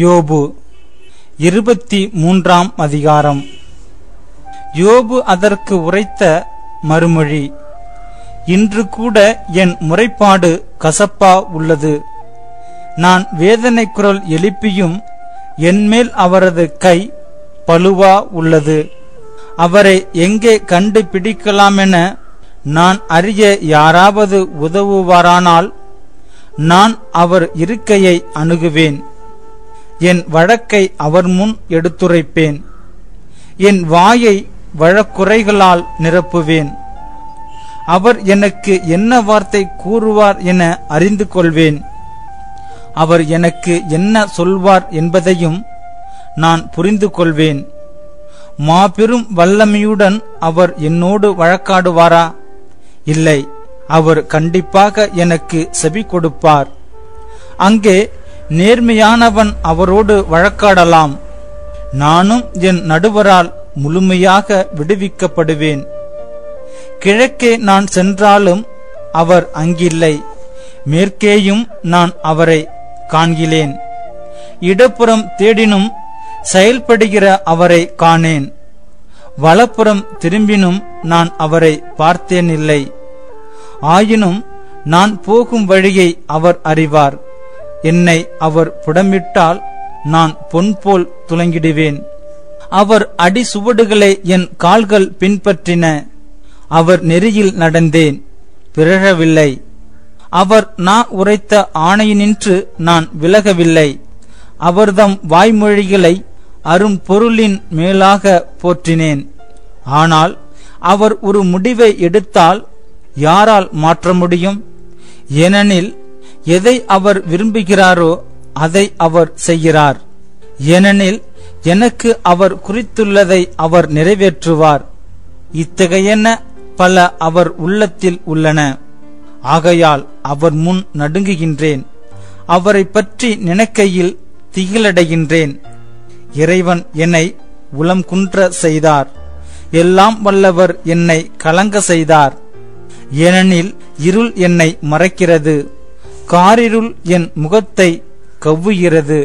யோபு இருபத்தி மூன்றாம் அதிகாரம். யோபு அதற்கு உரைத்த மறுமொழி இன்று கூட என் முறைப்பாடு கசப்பா உள்ளது. நான் வேதனை குரல் எழுப்பியும் என்மேல் அவரது கை பழுவா உள்ளது. அவரை எங்கே கண்டுபிடிக்கலாமென நான் அறிய யாராவது உதவுவாரானால் நான் அவர் இருக்கையை அணுகுவேன். என் வழக்கை அவர் முன் எடுத்துரைப்பேன். என் வாயை வழக்குறைகளால் நிரப்புவேன். அவர் எனக்கு என்ன வார்த்தை கூறுவார் என அறிந்து கொள்வேன். அவர் எனக்கு என்ன சொல்வார் என்பதையும் நான் புரிந்து கொள்வேன். மாபெரும் வல்லமையுடன் அவர் என்னோடு வழக்காடுவாரா? இல்லை அவர் கண்டிப்பாக எனக்கு செவி கொடுப்பார். அங்கே நேர்மையானவன் அவரோடு வழக்காடலாம். நானும் என் நடுவரால் முழுமையாக விடுவிக்கப்படுவேன். கிழக்கே நான் சென்றாலும் அவர் அங்கில்லை. மேற்கேயும் நான் அவரை காண்கிலேன். இடப்புறம் தேடினும் செயல்படுகிற அவரை காணேன். வலப்புறம் திரும்பினும் நான் அவரை பார்த்தேனில்லை ஆயினும் நான் போகும் வழியை அவர் அறிவார். என்னை அவர் புடமிட்டால் நான் பொன் போல் துலங்கிடுவேன். அவர் அடி சுவடுகளை என் கால்கள் பின்பற்றின. அவர் நெறியில் நடந்தேன் பிறழவில்லை. அவர் நான் உரைத்த ஆணையினின்று நான் விலகவில்லை. அவர்தம் வாய்மொழிகளை அரும் பொருளின் மேலாக போற்றினேன். ஆனால் அவர் ஒரு முடிவை எடுத்தால் யாரால் மாற்ற முடியும்? ஏனெனில் எதை அவர் விரும்புகிறாரோ அதை அவர் செய்கிறார். ஏனெனில் எனக்கு அவர் குறித்துள்ளதை அவர் நிறைவேற்றுவார். இத்தகையன பல அவர் உள்ளத்தில் உள்ளன. ஆகையால் அவர் முன் நடுங்குகின்றேன். அவரை பற்றி நினைக்கையில் திகிலடைகின்றேன். இறைவன் என்னை உளம் குன்ற செய்தார். எல்லாம் வல்லவர் என்னை கலங்க செய்தார். ஏனெனில் இருள் என்னை மறைக்கிறது. காரிருள் என் முகத்தை கவ்வுகிறது.